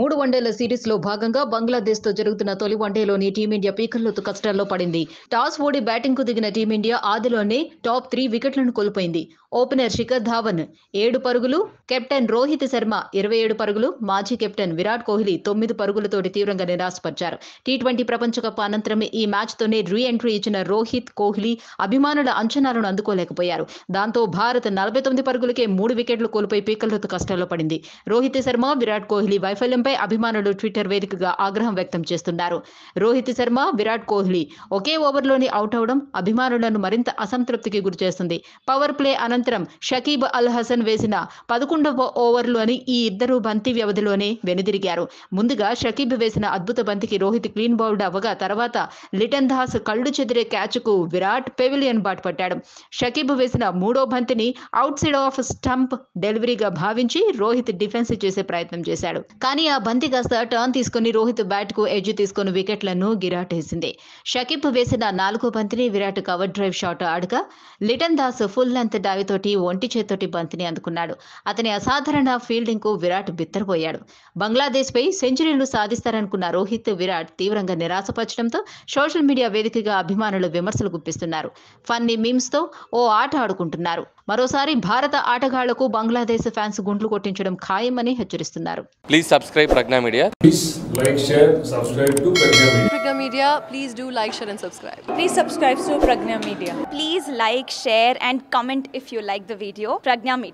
మూడు వన్డేల సిరీస్లో భాగంగా బంగ్లాదేశ్తో జరుగుతున్న తొలి వన్డేలోని టీమిండియా పీకల్లోతు కష్టాల్లో పడింది. టాస్ ఓడి బ్యాటింగ్కు దిగిన టీమిండియా ఆదిలోనే టాప్ త్రీ వికెట్లను కోల్పోయింది. ఓపెనర్ శిఖర్ ధావన్ ఏడు పరుగులు కెప్టెన్ రోహిత్ శర్మ ఇరవై ఏడు పరుగులు మాజీ కెప్టెన్ విరాట్ కోహ్లీ తొమ్మిది పరుగులతోటి తీవ్రంగా నిరాశపరిచారు టీ ట్వంటీ ప్రపంచ కప్ అనంతరం ఈ మ్యాచ్ తోనే రీ ఎంట్రీ ఇచ్చిన రోహిత్ కోహ్లీ అభిమానుల అంచనాలను అందుకోలేకపోయారు. దాంతో భారత్ నలభై తొమ్మిది పరుగులకే మూడు వికెట్లు కోల్పోయి పీకల్లోతు కష్టాల్లో పడింది. రోహిత్ శర్మ విరాట్ కోహ్లీ వైఫల్యంపై అభిమానులు ట్విట్టర్ వేదికగా ఆగ్రహం వ్యక్తం చేస్తున్నారు. రోహిత్ శర్మ విరాట్ కోహ్లీ ఒకే ఓవర్లోని అవుట్ అవడం అభిమానులను మరింత అసంతృప్తికి గురిచేస్తుంది పవర్ ప్లే అనంతరం షకీబ్ అల్ హసన్ వేసిన పదకొండవ ఓవర్లోని ఈ ఇద్దరు బంతి వ్యవధిలోనే వెనుదిరిగారు. ముందుగా షకీబ్ వేసిన అద్భుత బంతికి రోహిత్ క్లీన్ బౌల్డ్ అవ్వగా తర్వాత లిటన్ దాస్ కళ్ళు చెదిరే క్యాచ్కు విరాట్ పెవిలియన్ బాట్ పట్టాడు. షకీబ్ వేసిన మూడో బంతిని అవుట్ సైడ్ ఆఫ్ స్టంప్ డెలివరీగా భావించి రోహిత్ డిఫెన్స్ చేసే ప్రయత్నం చేశాడు. కానీ ఆ బంతి కాస్త టర్న్ తీసుకుని రోహిత్ బ్యాట్కు ఎడ్జ్ తీసుకుని వికెట్లను గిరాటేసింది. షకీబ్ వేసిన నాలుగో బంతిని విరాట్ కవర్ డ్రైవ్ షాట్ ఆడగా లిటన్ దాస్ ఫుల్ లెంత్ డావి తోటి ఒంటి చేత్తోటి బంతిని అందుకున్నాడు. అతని అసాధారణ ఫీల్డింగ్కు విరాట్ బిత్తరపోయాడు. బంగ్లాదేశ్ పై సెంచరీలు సాధిస్తారనుకున్న రోహిత్ విరాట్ తీవ్రంగా నిరాశపరచడంతో సోషల్ మీడియా వేదికగా అభిమానులు విమర్శలు గుప్పిస్తున్నారు. ఫన్నీ మీమ్స్తో ఓ ఆట ఆడుకుంటున్నారు. మరోసారి భారత ఆటగాళ్ళకు బంగ్లాదేశ్ ఫ్యాన్స్ గుండ్లు కొట్టించడం ఖాయమని హెచ్చరిస్తున్నారు. Please subscribe Pragna Media. Please like, share, subscribe to Pragna Media. Pragna Media, please do like, share, and subscribe. Please subscribe to Pragna Media. Please like, share, and comment if you like the video. Pragna Media.